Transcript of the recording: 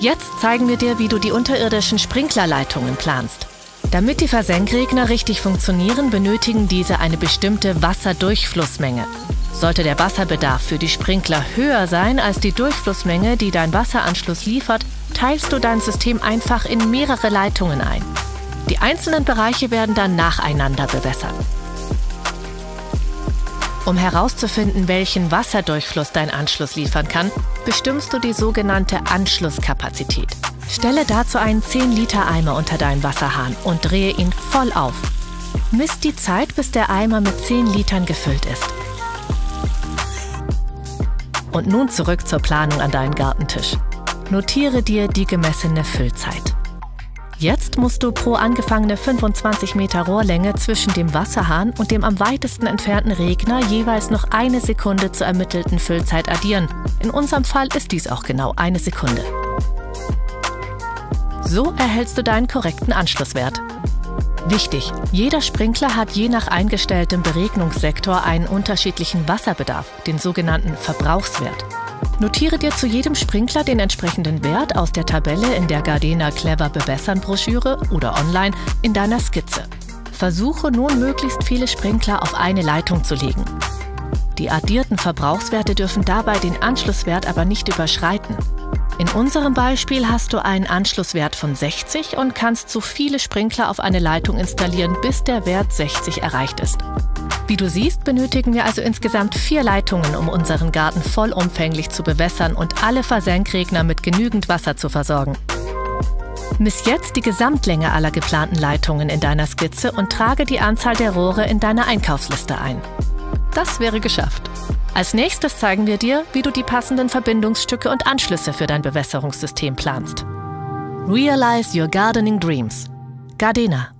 Jetzt zeigen wir dir, wie du die unterirdischen Sprinklerleitungen planst. Damit die Versenkregner richtig funktionieren, benötigen diese eine bestimmte Wasserdurchflussmenge. Sollte der Wasserbedarf für die Sprinkler höher sein als die Durchflussmenge, die dein Wasseranschluss liefert, teilst du dein System einfach in mehrere Leitungen ein. Die einzelnen Bereiche werden dann nacheinander bewässert. Um herauszufinden, welchen Wasserdurchfluss dein Anschluss liefern kann, bestimmst du die sogenannte Anschlusskapazität. Stelle dazu einen 10 Liter Eimer unter deinen Wasserhahn und drehe ihn voll auf. Misst die Zeit, bis der Eimer mit 10 Litern gefüllt ist. Und nun zurück zur Planung an deinen Gartentisch. Notiere dir die gemessene Füllzeit. Jetzt musst du pro angefangene 25 Meter Rohrlänge zwischen dem Wasserhahn und dem am weitesten entfernten Regner jeweils noch eine Sekunde zur ermittelten Füllzeit addieren. In unserem Fall ist dies auch genau eine Sekunde. So erhältst du deinen korrekten Anschlusswert. Wichtig, jeder Sprinkler hat je nach eingestelltem Beregnungssektor einen unterschiedlichen Wasserbedarf, den sogenannten Verbrauchswert. Notiere dir zu jedem Sprinkler den entsprechenden Wert aus der Tabelle in der Gardena Clever Bewässern Broschüre oder online in deiner Skizze. Versuche nun möglichst viele Sprinkler auf eine Leitung zu legen. Die addierten Verbrauchswerte dürfen dabei den Anschlusswert aber nicht überschreiten. In unserem Beispiel hast du einen Anschlusswert von 60 und kannst so viele Sprinkler auf eine Leitung installieren, bis der Wert 60 erreicht ist. Wie du siehst, benötigen wir also insgesamt vier Leitungen, um unseren Garten vollumfänglich zu bewässern und alle Versenkregner mit genügend Wasser zu versorgen. Miss jetzt die Gesamtlänge aller geplanten Leitungen in deiner Skizze und trage die Anzahl der Rohre in deine Einkaufsliste ein. Das wäre geschafft. Als nächstes zeigen wir dir, wie du die passenden Verbindungsstücke und Anschlüsse für dein Bewässerungssystem planst. Realize your gardening dreams. Gardena